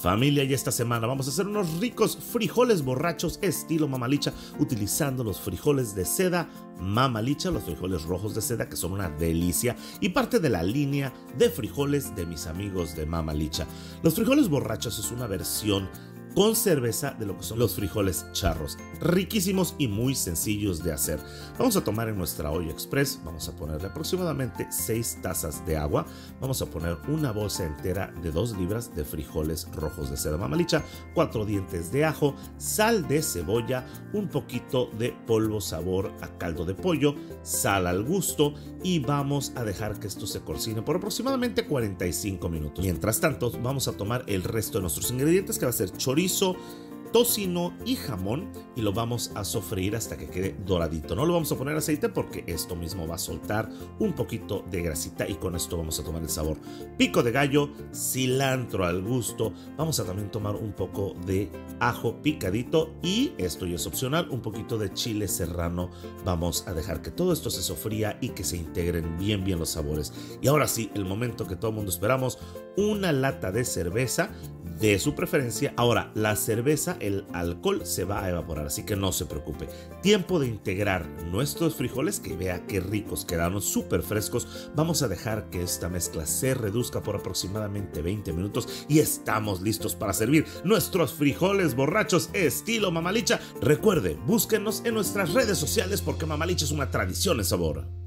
Familia, y esta semana vamos a hacer unos ricos frijoles borrachos estilo mamalicha utilizando los frijoles de seda mamalicha, los frijoles rojos de seda que son una delicia y parte de la línea de frijoles de mis amigos de mamalicha. Los frijoles borrachos es una versión con cerveza de lo que son los frijoles charros, riquísimos y muy sencillos de hacer. Vamos a tomar en nuestra olla express, vamos a ponerle aproximadamente 6 tazas de agua, vamos a poner una bolsa entera de 2 libras de frijoles rojos de seda mamalicha, 4 dientes de ajo, sal de cebolla, un poquito de polvo sabor a caldo de pollo, sal al gusto y vamos a dejar que esto se cocine por aproximadamente 45 minutos. Mientras tanto, vamos a tomar el resto de nuestros ingredientes que va a ser chorizo chorizo, tocino y jamón y lo vamos a sofreír hasta que quede doradito. No lo vamos a poner aceite porque esto mismo va a soltar un poquito de grasita y con esto vamos a tomar el sabor. Pico de gallo, cilantro al gusto. Vamos a también tomar un poco de ajo picadito y esto ya es opcional, un poquito de chile serrano. Vamos a dejar que todo esto se sofría y que se integren bien bien los sabores. Y ahora sí, el momento que todo el mundo esperamos, una lata de cerveza de su preferencia. Ahora, la cerveza, el alcohol se va a evaporar, así que no se preocupe. Tiempo de integrar nuestros frijoles, que vea qué ricos quedaron, súper frescos. Vamos a dejar que esta mezcla se reduzca por aproximadamente 20 minutos y estamos listos para servir nuestros frijoles borrachos estilo mamalicha. Recuerde, búsquenos en nuestras redes sociales porque mamalicha es una tradición en sabor.